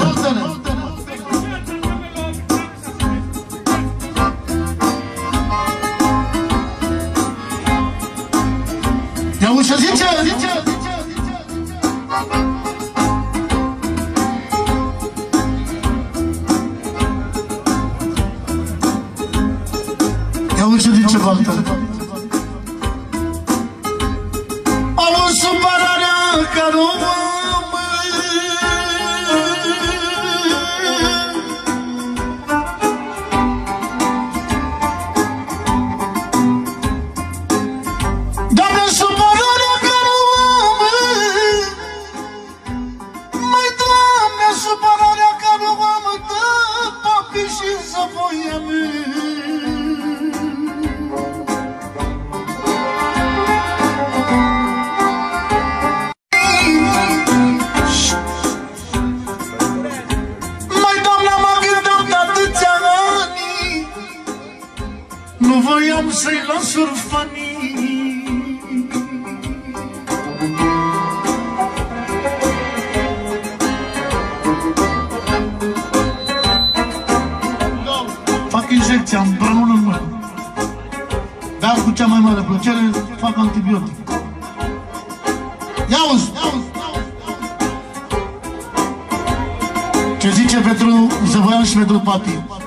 Rosanne. voiam să-i las orfanii Fac injecția împreună în mână Dar cu cea mai mare plăcere fac antibiotic Ia-uzi! Ce zice pentru zăvoian și pentru patin?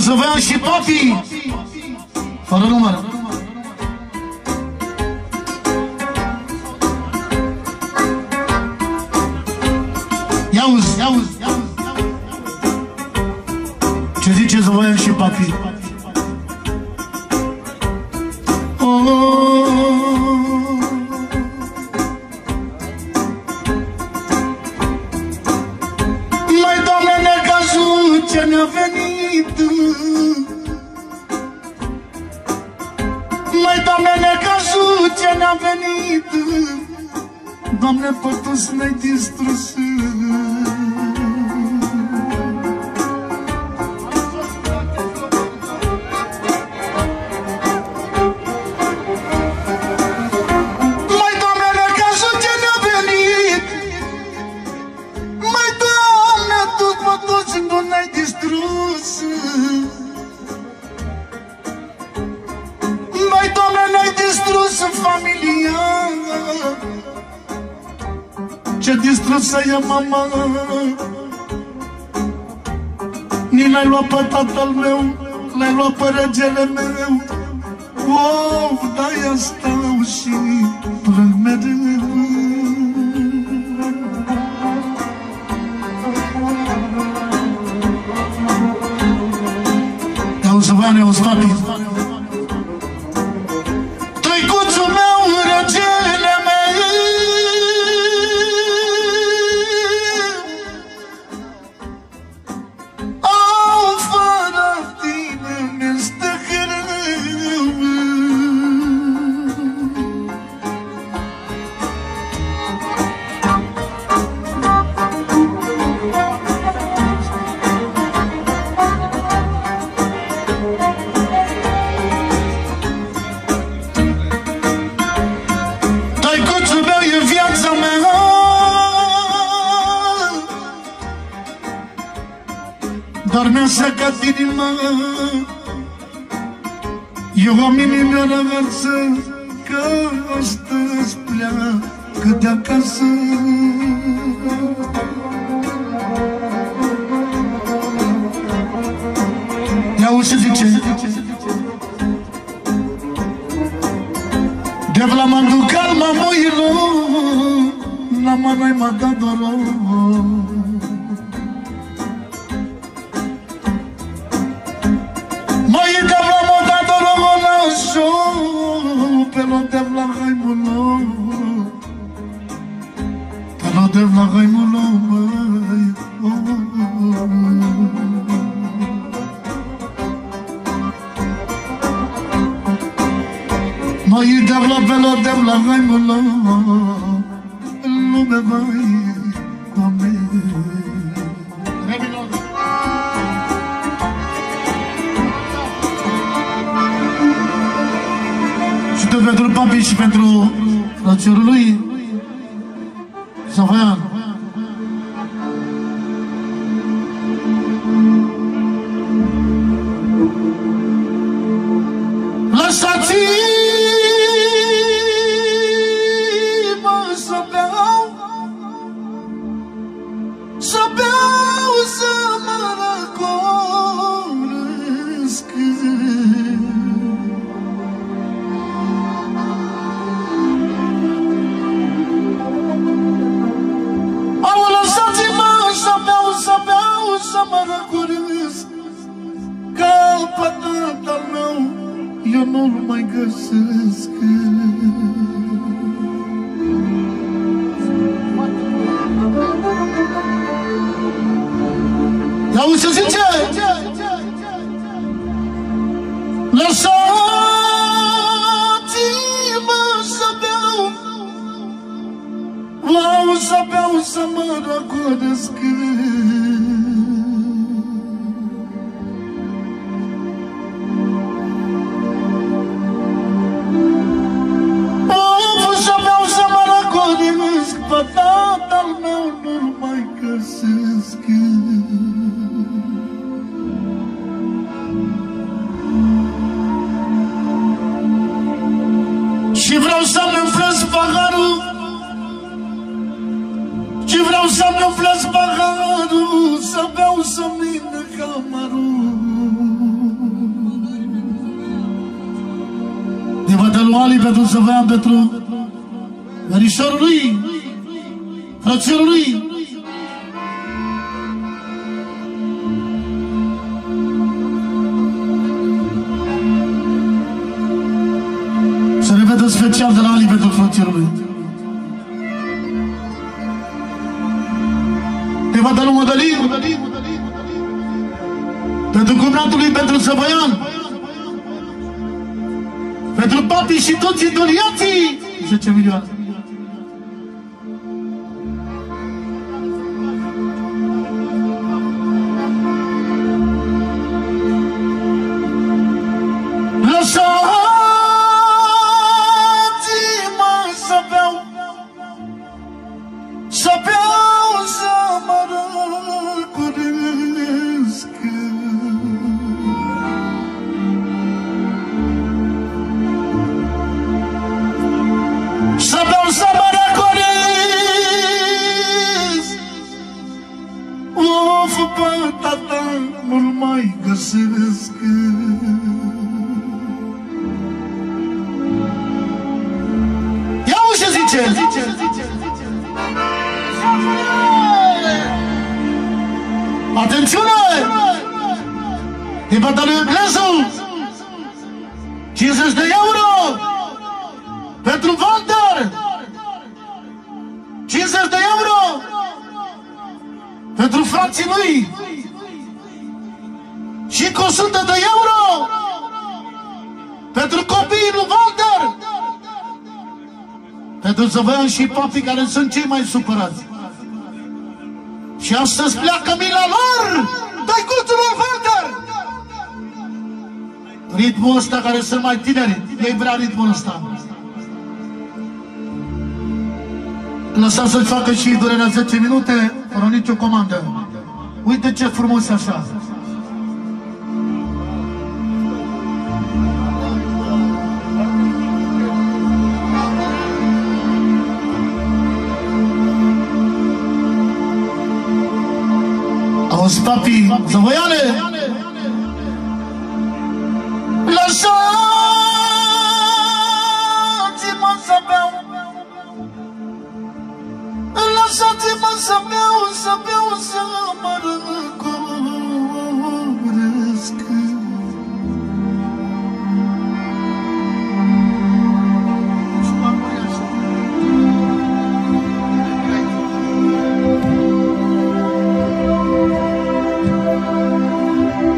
Zăvean și Papi Fără număr. Ia uzi, ia uzi Ce zice Zăvean și Papi Ce distrusă e mama Ni l-ai luat pe tatăl meu L-ai luat pe regele meu. Of, de-aia stau și plâng mereu. Auzi, Vane, auzi, papi Dar mi-a secat inima. Eu am inima răvărsă Că astăzi pleacă de acasă. Ia uși zice. Devla mandu calma moilo La manai matadoro Moi Mai devla velo devla jaimulo Lume vai Doamne. Revilor Și tot pentru papi și pentru frățiorul lui Savoian. ask De bătălul Ali pentru să veam pentru Verișorul lui Frățiorul lui Să ne vedem special de la Ali pentru frățiorul lui Te va da lui Mădălin. Pentru cumnatul lui, pentru Săbăian. Pentru papi și toți idoliații 10 milioane 50 de euro! Pentru Walter! 50 de euro! Pentru frații lui! Și cu 100 de euro! Pentru copiii lui Walter! Pentru să vă și papii care sunt cei mai supărați. Și astăzi pleacă mila lor ritmul ăsta care sunt mai tineri ei vrea ritmul ăsta Lăsați să-și facă și durerea 10 minute, fără nicio comandă. Uite ce frumos e așa. Auzi, papi, zăvoiale! Lăsați-mă să beau, să beau, să mă răcoresc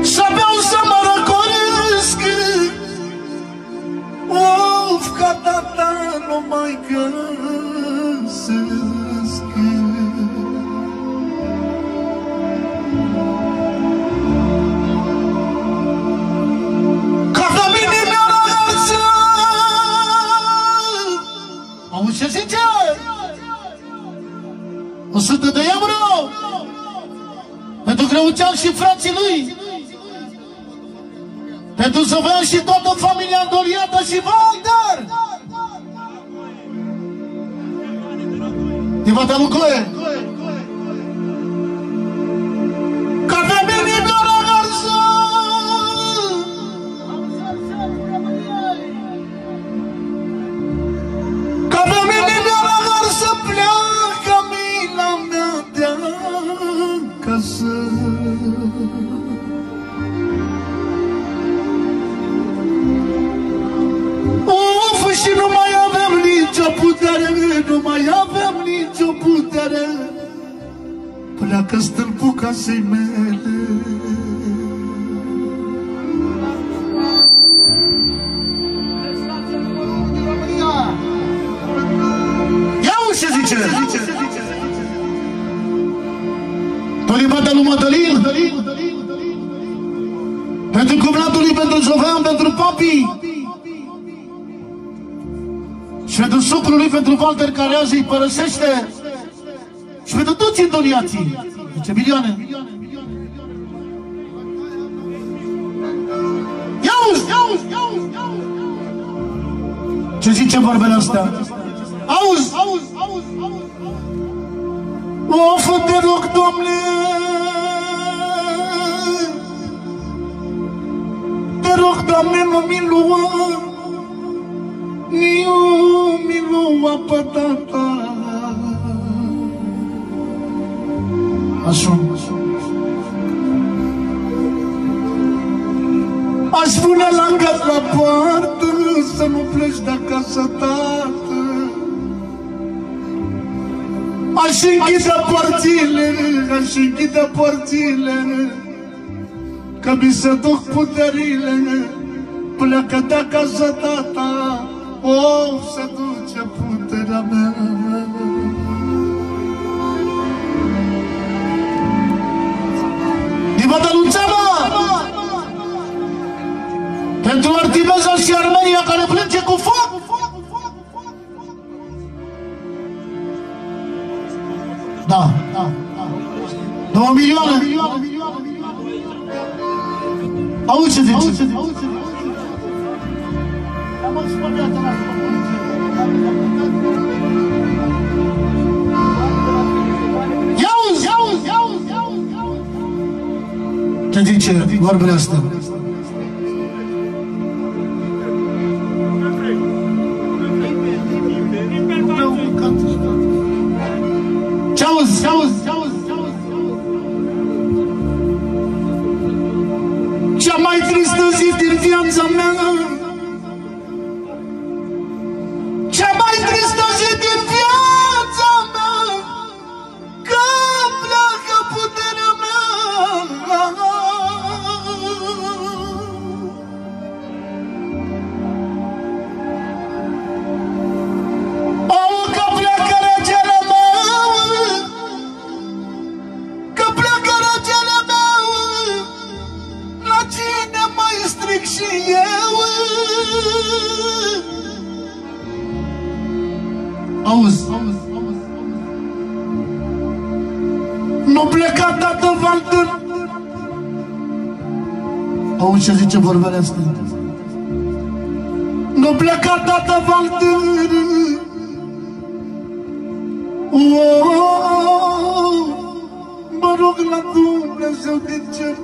Să beau, să 100 de euro? Pentru Greucean și frații lui. Pentru să vă și toată familia îndoliată și Valder! Din Vata nicio putere. Pleacă stâlpul casei mele. Ia ce zice! Tolibata lui Mătălin, pentru cumnatul lui, pentru Jovean, pentru papii, și pentru sucrul lui, pentru Walter care azi îi părăsește și pentru toți indoniații. Ce milioane? Ia uzi, ia uzi, ia uzi, ia uzi. Ce zice vorbele astea? Auzi, auzi, auzi, auzi. Of, te rog, Doamne, te rog, Doamne, nu mi lua Niu mi lua Așa Aș pune la gaz la poartă Să nu pleci de acasă, tată. Aș închide porțile Aș închide porțile Că mi se duc puterile. Pleacă de acasă, tata. O, se duce puterea mea Divada Luțeana Pentru Artimeza și Armenia care plânge cu foc! Da, da, da. Două milioane. Auzi ce zice Auzi ce zice Ia uzi, ia uzi, ia uzi, ia uzi, Auzi, auzi, auzi Nu pleca tată Valter Auzi ce zice vorbele astea. Nu pleca tată Valter Oh, mă rog la Dumnezeu din cer.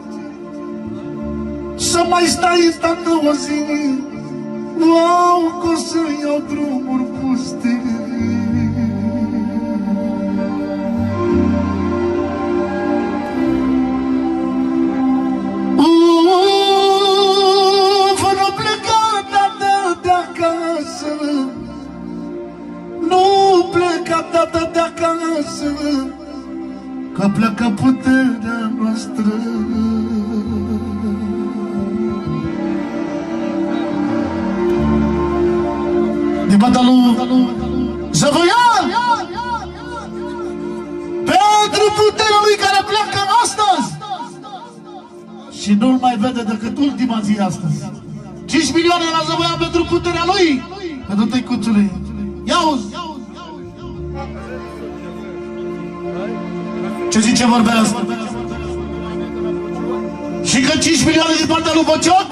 Să mai stai tată o zi. Wow, că o să iau drumuri puste pleca tata de acasă Că pleacă puterea noastră. Din partea lui Zăvăian! Pentru puterea lui care pleacă astăzi! Și nu-l mai vede decât ultima zi astăzi. 5 milioane la Zăvăian pentru puterea lui! Pentru tăicuțului Ia uzi Ce zice vorbele asta? Și că 5 milioane din partea lui Bocioc?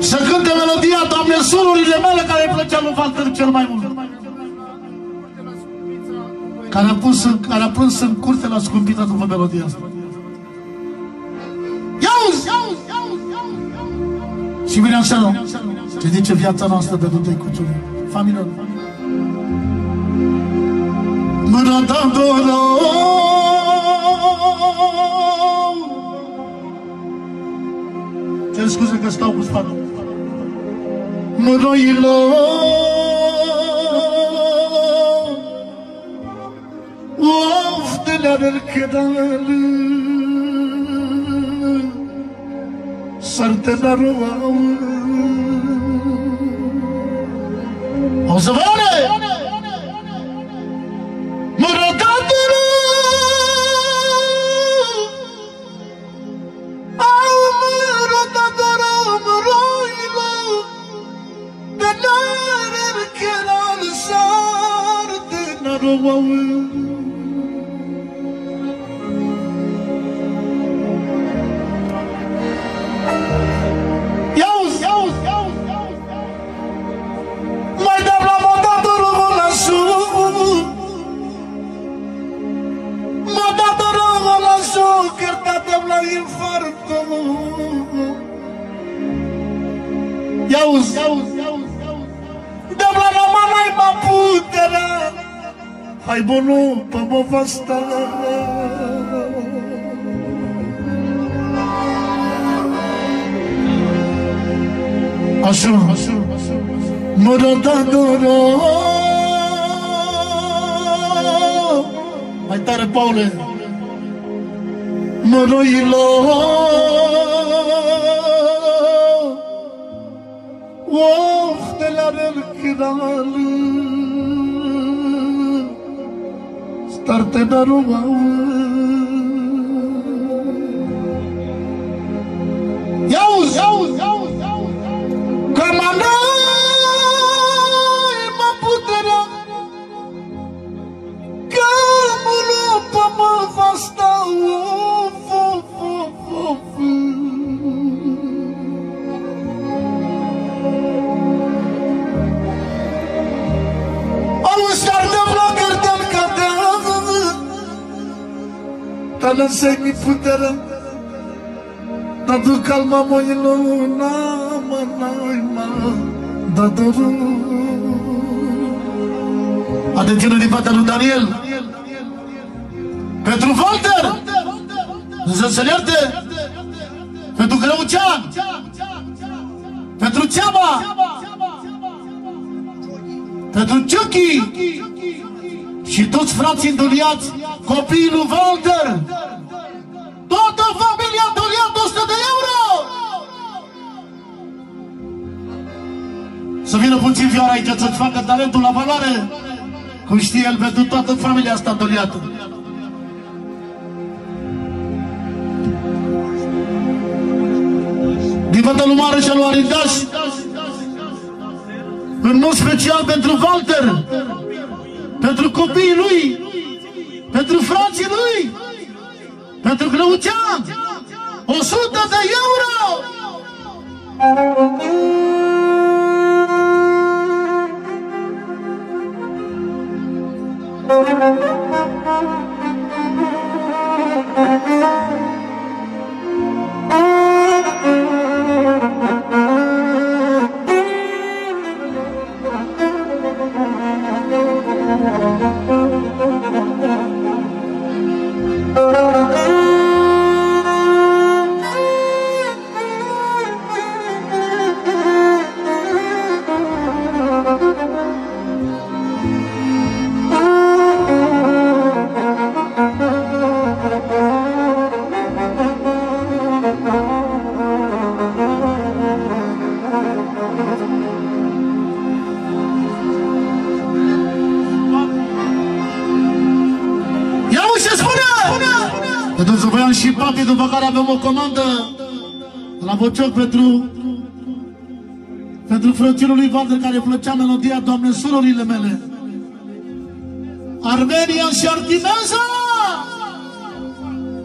Să cânte melodia Doamne sururile mele care îi plăcea lui Walter cel mai mult. Care a, pus în, care a pus în curte la scumpita după melodia asta. Ia uzi! Ia uzi! Ia uzi! Ia uzi! Ia uzi! Și vine așa, ce zice viața noastră pe Dutei Cuciului. Familia. Mâna ta Cer scuze că stau cu spatele. Măroilor Of de la răcădală Sartenarul O să vă De naroau Iauzi, iauzi, iauzi, iauzi, iauzi Mai dăm la Ay, bonu, pamo vasta. Aşır, murada dora. Ay, tare paule. Muro ilo. Vakteler kralı. Rălchidal Starte da rugau Iauzi, iauzi, iauzi, iauzi Că Stale să mi putere Dadu calma moilo na ma na ma Dadu Atențiune din partea lui Daniel. Pentru Walter. Dumnezeu să-l ierte. Pentru Greucean Pentru Ceaba. Pentru Ciuchi. Și toți frații îndoliați Copiii lui Walter Să vină puțin vioara aici să-ți facă talentul la valoare. Cum știe el pentru toată familia asta îndoliată din lui Mare și lui Arindaș în mod special pentru Walter. Pentru copiii lui. Pentru frații lui. Pentru Grăucean 100 de euro Ia după care avem o comandă la Bocioc pentru pentru frățilul lui Walter care plăcea melodia Doamne, surorile mele. Armenia și Artimeza!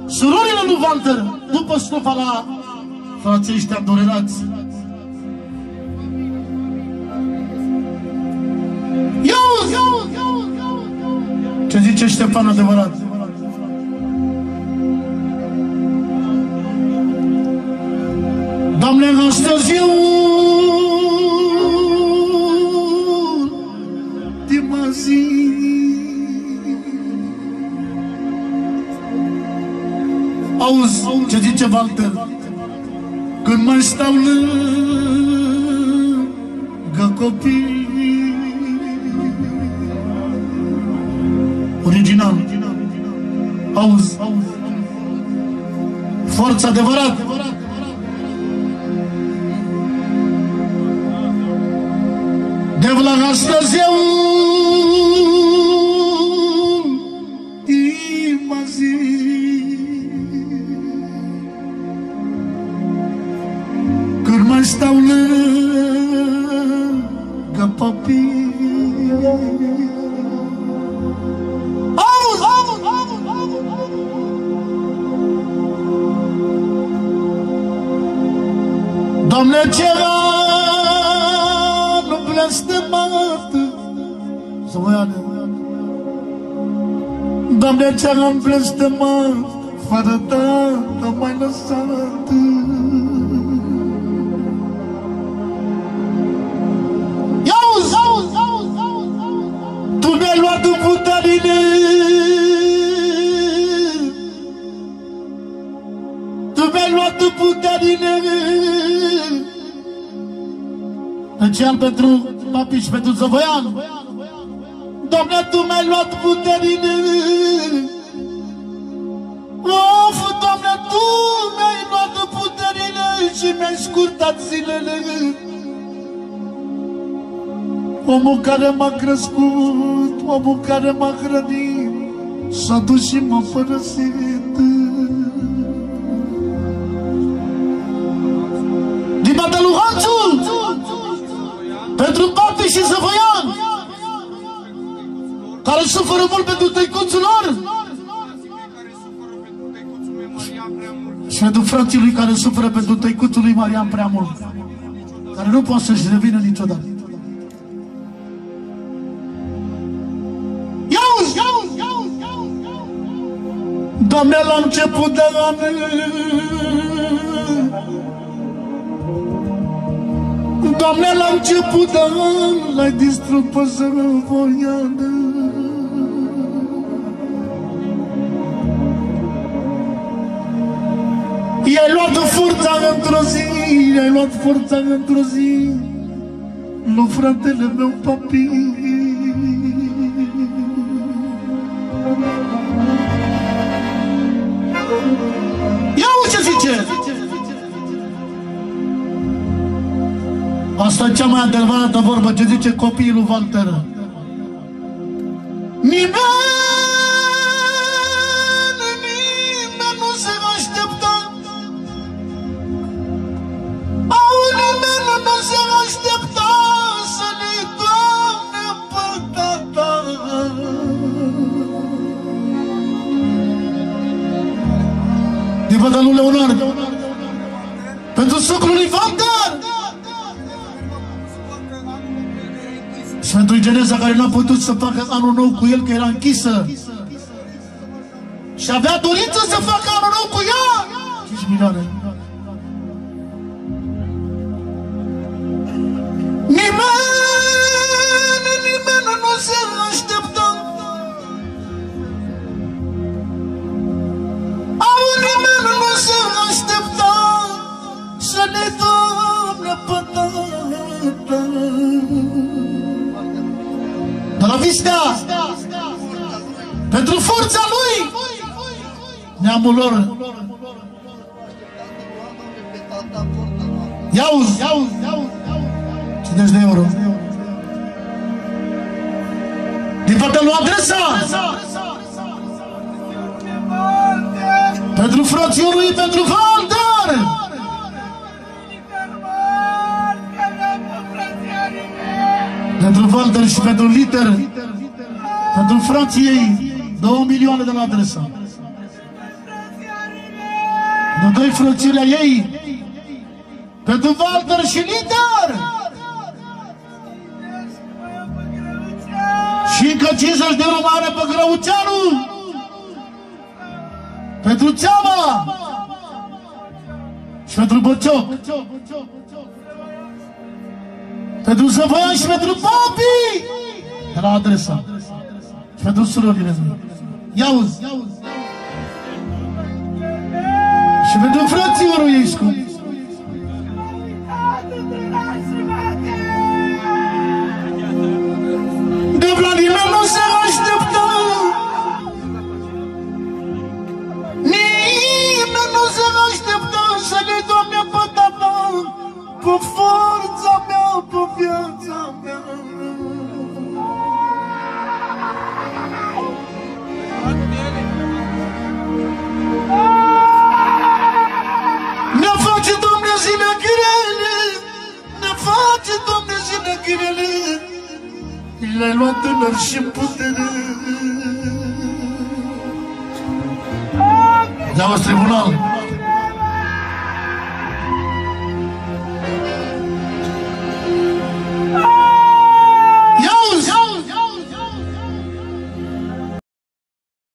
Surorile lui Walter, după stofa la frații ăștia durerați. Ia uzi, ia uzi, ia uzi, ia uzi. Ce zice Ștefan adevărat? Auzi ce zice Walter? Când mai stau lângă copii. Original. Auzi. Forța adevărat. De vla astăzi eu Doamne, ce am blestemat Fără tată mai lăsat. Ia auzi, auzi, auzi, auzi, auzi. Tu mi-ai luat în puterine Tu mi-ai luat în puterine Special pentru papi și pentru Zăvoian Doamne, Tu mi-ai luat puterine Of, Doamne, Tu mi-ai luat puterine Și mi-ai scurtat zilele. Omul care m-a crescut, omul care m-a hrănit S-a dus și m-a părăsit. Din partea lui Hanțu Pentru papi și Zăvăian Care suferă mult pentru tăicuțul lor. Și pentru frații lui care suferă pentru tăicuțul lui Marian prea mult Care nu poate să-și revină niciodată. Ia uzi, ia uzi, ia uzi, ia uzi, ia uzi. Doamne, la început de an Doamne, la început de an L-ai distrus pe Sărăvoiană forța într-o zi I-ai luat forța într-o zi. Lui fratele meu papi Ia ce zice. Asta e cea mai adevărată vorbă. Ce zice copilul Walter putut să facă anul nou cu el că era închisă. Și avea dorință să facă anul nou cu Neamul lor. Ia uzi, ia uzi, ia uzi. 50 de euro. Din partea lui adresa! Pentru frațiorul lui, pentru Valder! Pentru Valder și pentru Liter, pentru frații ei, Două milioane de la adresa. De doi frățiile ei. Pentru Walter și Lider. Și încă 50 de euro mare pe Grăuceanu. Pentru Țeama. Și pentru Băcioc. Pentru Zăvoian și pentru Popi. De la adresa. Și pentru surorile mele. Ia uzi. Și pentru frații vă roiescu.